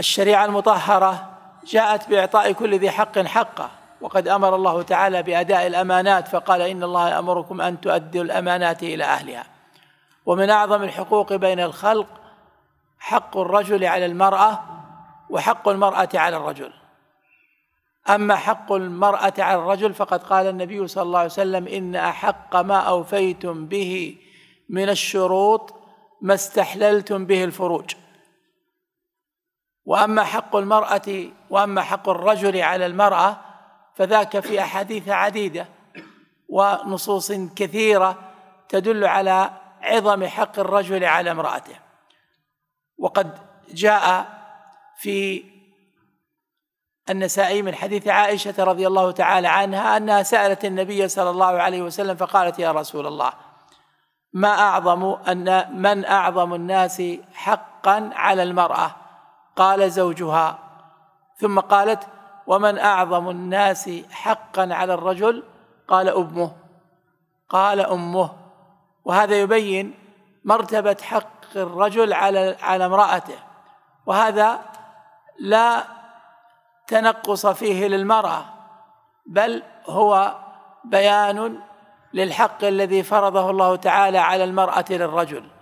الشريعة المطهرة جاءت بإعطاء كل ذي حق حقه وقد أمر الله تعالى بأداء الأمانات فقال إن الله يأمركم أن تؤدوا الأمانات إلى أهلها. ومن أعظم الحقوق بين الخلق حق الرجل على المرأة وحق المرأة على الرجل. أما حق المرأة على الرجل فقد قال النبي صلى الله عليه وسلم إن أحق ما أوفيتم به من الشروط ما استحللتم به الفروج. وأما حق المرأة وأما حق الرجل على المرأة فذاك في أحاديث عديدة ونصوص كثيرة تدل على عظم حق الرجل على امرأته. وقد جاء في النسائي من حديث عائشة رضي الله تعالى عنها أنها سألت النبي صلى الله عليه وسلم فقالت يا رسول الله ما أعظم ان من أعظم الناس حقا على المرأة؟ قال زوجها ثم قالت ومن أعظم الناس حقا على الرجل؟ قال أمه. قال أمه. وهذا يبين مرتبة حق الرجل على على امرأته. وهذا لا تنقص فيه للمرأة بل هو بيان للحق الذي فرضه الله تعالى على المرأة للرجل.